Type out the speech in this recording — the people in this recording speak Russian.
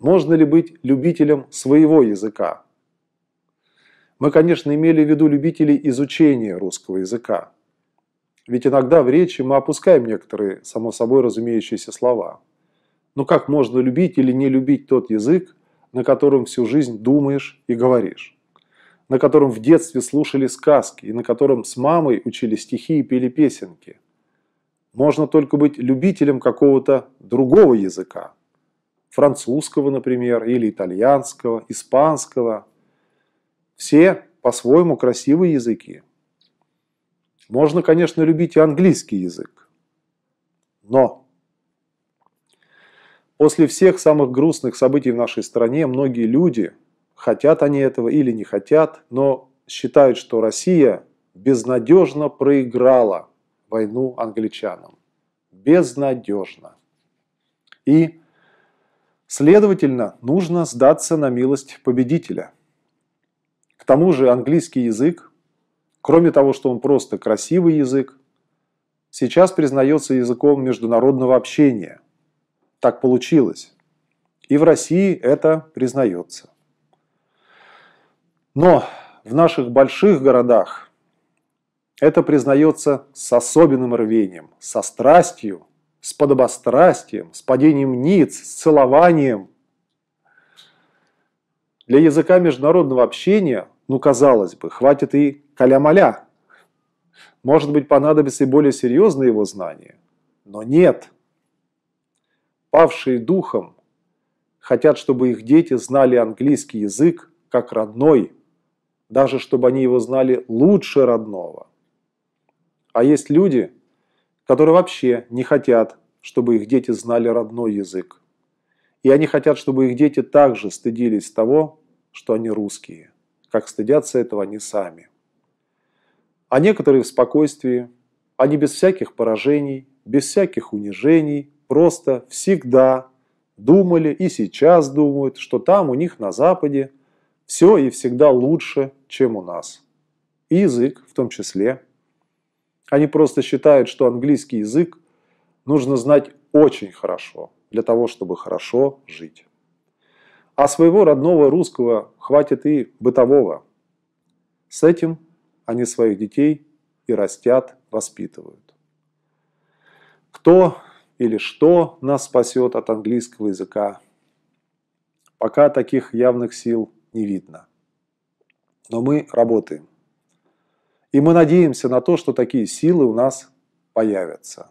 Можно ли быть любителем своего языка? Мы, конечно, имели в виду любителей изучения русского языка. Ведь иногда в речи мы опускаем некоторые, само собой разумеющиеся слова. Но как можно любить или не любить тот язык, на котором всю жизнь думаешь и говоришь? На котором в детстве слушали сказки и на котором с мамой учили стихи и пели песенки? Можно только быть любителем какого-то другого языка. Французского, например, или итальянского, испанского. Все по-своему красивые языки. Можно, конечно, любить и английский язык. Но после всех самых грустных событий в нашей стране многие люди, хотят они этого или не хотят, но считают, что Россия безнадежно проиграла войну англичанам. Безнадежно. И, следовательно, нужно сдаться на милость победителя. К тому же английский язык, кроме того, что он просто красивый язык, сейчас признается языком международного общения. Так получилось. И в России это признается. Но в наших больших городах это признается с особенным рвением, со страстью, с подобострастием, с падением ниц, с целованием. Для языка международного общения, ну, казалось бы, хватит и каля-маля. Может быть, понадобится и более серьезное его знание. Но нет. Павшие духом хотят, чтобы их дети знали английский язык как родной, даже чтобы они его знали лучше родного. А есть люди, которые вообще не хотят, чтобы их дети знали родной язык. И они хотят, чтобы их дети также стыдились того, что они русские, как стыдятся этого они сами. А некоторые в спокойствии, они без всяких поражений, без всяких унижений, просто всегда думали и сейчас думают, что там у них на Западе все и всегда лучше, чем у нас. И язык в том числе – они просто считают, что английский язык нужно знать очень хорошо для того, чтобы хорошо жить. А своего родного русского хватит и бытового. С этим они своих детей и растят, воспитывают. Кто или что нас спасет от английского языка? Пока таких явных сил не видно. Но мы работаем. И мы надеемся на то, что такие силы у нас появятся.